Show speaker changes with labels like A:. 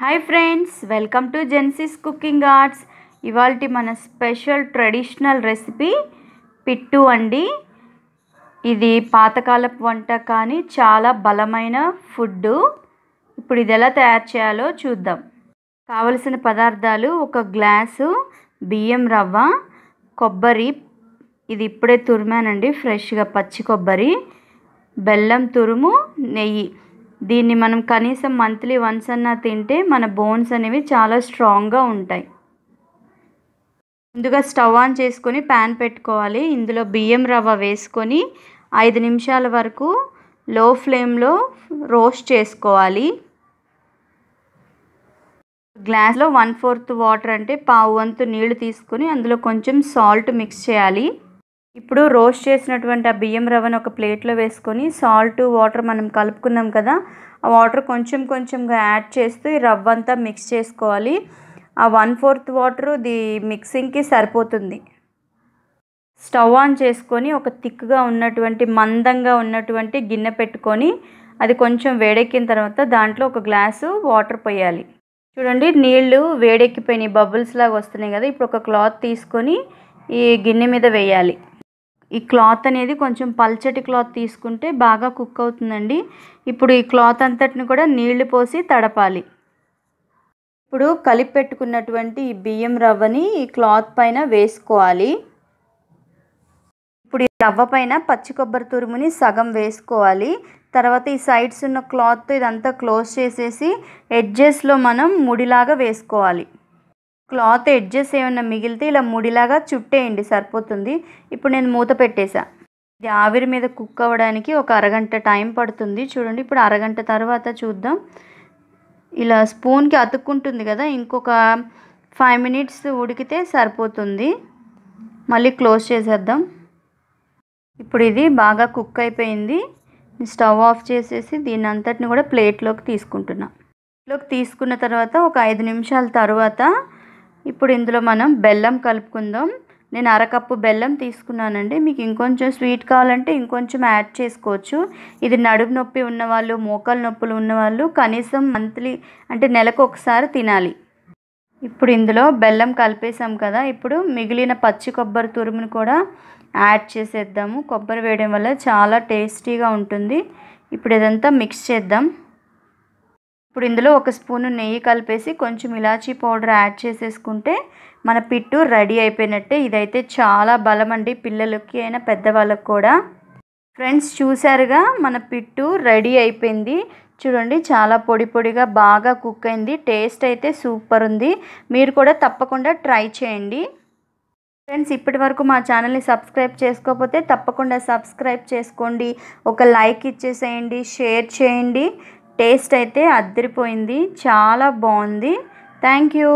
A: Hi friends welcome to Jency's cooking arts ఇవాళ మన special traditional recipe పిట్టు అండి. ఇది పాతకాలపు వంట కానీ చాలా బలమైన ఫుడ్. ఇప్పుడు ఇది ఎలా తయారు చేయాలో చూద్దాం. కావలసిన పదార్థాలు ఒక గ్లాసు బియ్యం రవ్వ కొబ్బరి ఇది ఇప్పుడే తురిమానండి ఫ్రెష్గా పచ్చి కొబ్బరి బెల్లం తురుము నెయ్యి. దీన్ని మనం కనీసం మంత్లీ వన్స్ అన్నా తింటే మన బోన్స్ అనేవి చాలా స్ట్రాంగ్గా ఉంటాయి. ముందుగా స్టవ్ ఆన్ చేసుకొని ప్యాన్ పెట్టుకోవాలి. ఇందులో బియ్యం రవ్వ వేసుకొని ఐదు నిమిషాల వరకు లో ఫ్లేమ్లో రోస్ట్ చేసుకోవాలి. గ్లాస్లో వన్ ఫోర్త్ వాటర్ అంటే పావు వంతు నీళ్ళు తీసుకొని అందులో కొంచెం సాల్ట్ మిక్స్ చేయాలి. ఇప్పుడు రోస్ట్ చేసినటువంటి ఆ బియ్యం రవ్వను ఒక ప్లేట్లో వేసుకొని సాల్ట్ వాటర్ మనం కలుపుకున్నాం కదా ఆ వాటర్ కొంచెం కొంచెంగా యాడ్ చేస్తూ ఈ రవ్వ అంతా మిక్స్ చేసుకోవాలి. ఆ వన్ ఫోర్త్ వాటర్ ది మిక్సింగ్కి సరిపోతుంది. స్టవ్ ఆన్ చేసుకొని ఒక థిక్గా ఉన్నటువంటి మందంగా ఉన్నటువంటి గిన్నె పెట్టుకొని అది కొంచెం వేడెక్కిన తర్వాత దాంట్లో ఒక గ్లాసు వాటర్ పోయాలి. చూడండి నీళ్ళు వేడెక్కిపోయినాయి బబుల్స్ లాగా వస్తున్నాయి కదా ఇప్పుడు ఒక క్లాత్ తీసుకొని ఈ గిన్నె మీద వేయాలి. ఈ క్లాత్ అనేది కొంచెం పల్చటి క్లాత్ తీసుకుంటే బాగా కుక్ అవుతుందండి. ఇప్పుడు ఈ క్లాత్ అంతటిని కూడా నీళ్ళు పోసి తడపాలి. ఇప్పుడు కలిపి పెట్టుకున్నటువంటి ఈ బియ్యం రవ్వని ఈ క్లాత్ పైన వేసుకోవాలి. ఇప్పుడు ఈ రవ్వ పైన పచ్చి కొబ్బరి తురుముని సగం వేసుకోవాలి. తర్వాత ఈ సైడ్స్ ఉన్న క్లాత్ ఇదంతా క్లోజ్ చేసేసి ఎడ్జెస్లో మనం ముడిలాగా వేసుకోవాలి. క్లాత్ ఎడ్జెస్ ఏమైనా మిగిలితే ఇలా ముడిలాగా చుట్టేయండి సరిపోతుంది. ఇప్పుడు నేను మూత పెట్టేశా. ఇది ఆవిరి మీద కుక్ అవ్వడానికి ఒక అరగంట టైం పడుతుంది. చూడండి ఇప్పుడు అరగంట తర్వాత చూద్దాం. ఇలా స్పూన్కి అతుక్కుంటుంది కదా ఇంకొక ఫైవ్ మినిట్స్ ఉడికితే సరిపోతుంది. మళ్ళీ క్లోజ్ చేసేద్దాం. ఇప్పుడు ఇది బాగా కుక్ అయిపోయింది. స్టవ్ ఆఫ్ చేసేసి దీని అంతటిని కూడా ప్లేట్లోకి తీసుకుంటున్నా. ప్లేట్లోకి తీసుకున్న తర్వాత ఒక ఐదు నిమిషాల తర్వాత ఇప్పుడు ఇందులో మనం బెల్లం కలుపుకుందాం. నేను అరకప్పు బెల్లం తీసుకున్నానండి. మీకు ఇంకొంచెం స్వీట్ కావాలంటే ఇంకొంచెం యాడ్ చేసుకోవచ్చు. ఇది నడుము నొప్పి ఉన్నవాళ్ళు మోకాలు నొప్పులు ఉన్నవాళ్ళు కనీసం మంత్లీ అంటే నెలకు ఒకసారి తినాలి. ఇప్పుడు ఇందులో బెల్లం కలిపేసాం కదా. ఇప్పుడు మిగిలిన పచ్చి కొబ్బరి తురుమును కూడా యాడ్ చేసేద్దాము. కొబ్బరి వేయడం వల్ల చాలా టేస్టీగా ఉంటుంది. ఇప్పుడు ఇదంతా మిక్స్ చేద్దాం. ఇప్పుడు ఇందులో ఒక స్పూను నెయ్యి కలిపేసి కొంచెం ఇలాచీ పౌడర్ యాడ్ చేసేసుకుంటే మన పిట్టు రెడీ అయిపోయినట్టే. ఇదైతే చాలా బలం అండి పిల్లలకి అయినా పెద్దవాళ్ళకి కూడా. ఫ్రెండ్స్ చూసారుగా మన పిట్టు రెడీ అయిపోయింది. చూడండి చాలా పొడి పొడిగా బాగా కుక్ అయింది. టేస్ట్ అయితే సూపర్ ఉంది. మీరు కూడా తప్పకుండా ట్రై చేయండి. ఫ్రెండ్స్ ఇప్పటి వరకు మా ఛానల్ని సబ్స్క్రైబ్ చేసుకోకపోతే తప్పకుండా సబ్స్క్రైబ్ చేసుకోండి. ఒక లైక్ ఇచ్చేసేయండి షేర్ చేయండి. టేస్ట్ అయితే అద్దరిపోయింది. చాలా బాగుంది. Thank you.